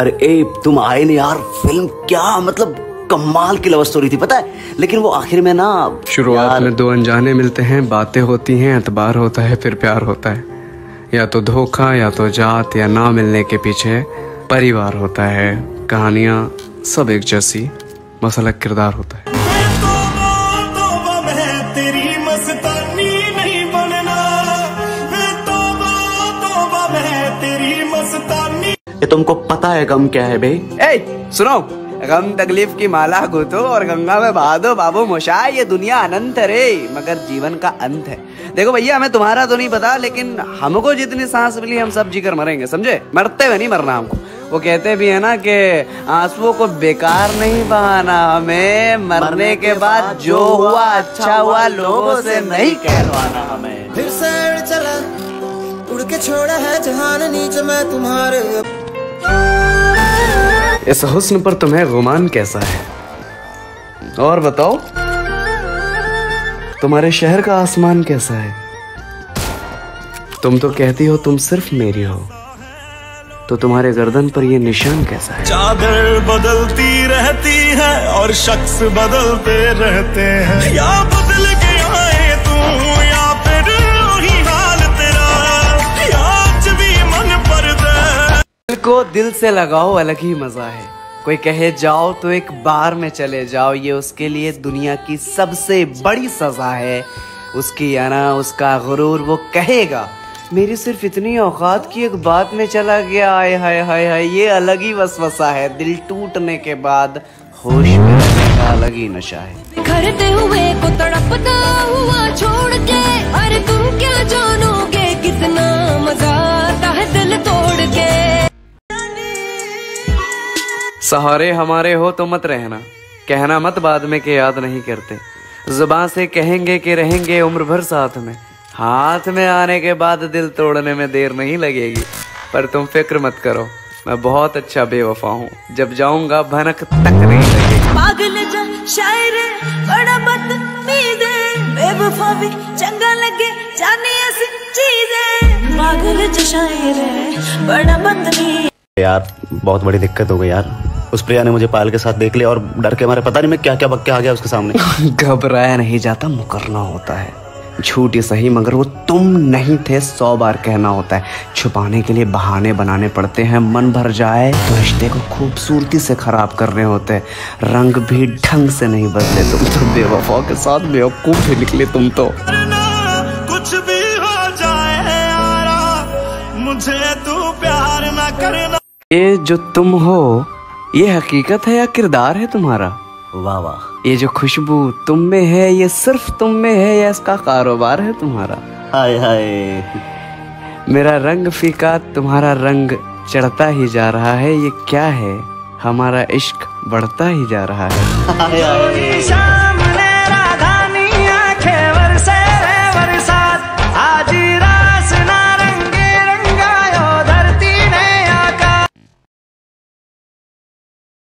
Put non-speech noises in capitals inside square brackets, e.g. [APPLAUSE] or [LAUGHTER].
अरे ए तुम आए नहीं यार। फ़िल्म क्या मतलब कमाल की लव स्टोरी थी पता है? लेकिन वो आखिर में ना शुरुआत में दो अनजाने मिलते हैं बातें होती हैं अतबार होता है फिर प्यार होता है। या तो धोखा या तो जात या ना मिलने के पीछे परिवार होता है कहानियाँ सब एक जैसी मसलक किरदार होता है। तुमको पता है गम क्या है भाई? ए सुनो गम तकलीफ़ की माला गुथो और गंगा में बहा दो बाबू मोशा ये दुनिया अनंत है रे मगर जीवन का अंत है। देखो भैया हमें तुम्हारा तो नहीं पता लेकिन हमको जितनी सांस मिली हम सब जीकर मरेंगे समझे? मरते हुए नहीं मरना हमको। वो कहते भी है ना कि आंसुओं को बेकार नहीं बहाना हमें मरने के बाद जो हुआ अच्छा हुआ लोगों से नहीं कहलवाना हमें। फिर से चला उड़ के छोड़ा है जहान नीचे मैं तुम्हारे इस हुस्न पर तुम्हें गुमान कैसा है? और बताओ, तुम्हारे शहर का आसमान कैसा है? तुम तो कहती हो तुम सिर्फ़ मेरी हो तो तुम्हारे गर्दन पर ये निशान कैसा है? चादर बदलती रहती है और शख्स बदलते रहते हैं। या बदल को दिल से लगाओ, अलग ही मज़ा है। कोई कहे, जाओ तो एक बार में चले जाओ, ये उसके लिए दुनिया की सबसे बड़ी सजा है। उसकी याना उसका गुरूर, वो कहेगा, मेरी सिर्फ़ इतनी औकात की एक बात में चला गया आय हाय हाय हाय, ये अलग ही वसवसा है। दिल टूटने के बाद होश में अलग ही नशा है। हुए को तड़पता हुआ सहारे हमारे हो तो मत रहना। कहना मत बाद में के याद नहीं करते। ज़ुबान से कहेंगे कि रहेंगे उम्र भर साथ में। हाथ में आने के बाद दिल तोड़ने में देर नहीं लगेगी। पर तुम फ़िक्र मत करो मैं बहुत अच्छा बेवफा हूँ। जब जाऊँगा भनक तक नहीं लगेगी। पागल जा शायर बड़ा बदतमीज है। बेवफा भी चंगा लगे जाने ऐसी चीज़ है। पागल जा शायर बड़ा बदतमीज। यार बहुत बड़ी दिक्कत हो गई यार। उस प्रिया ने मुझे पायल के साथ देख लिया और डर के मारे पता नहीं मैं क्या क्या बक के आ गया उसके सामने। [LAUGHS] घबराया नहीं जाता मुकरना होता है। झूठ ही सही मगर वो तुम नहीं थे सौ बार कहना होता है। छुपाने के लिए बहाने बनाने पड़ते हैं मन भर जाए। तो रिश्ते को खूबसूरती से खराब करने होते हैं। रंग भी ढंग से नहीं बदले तुम तो बेवफा के साथ बेवकूफ़ ही निकले तुम तो। कुछ भी हो जाए मुझे तू प्यार ना करना। ये जो तुम हो ये हकीकत है या किरदार है तुम्हारा? वाह वाह। ये जो खुशबू तुम में है ये सिर्फ़ तुम में है या इसका कारोबार है तुम्हारा? हाय हाय। मेरा रंग फीका तुम्हारा रंग चढ़ता ही जा रहा है ये क्या है? हमारा इश्क बढ़ता ही जा रहा है। हाय हाय।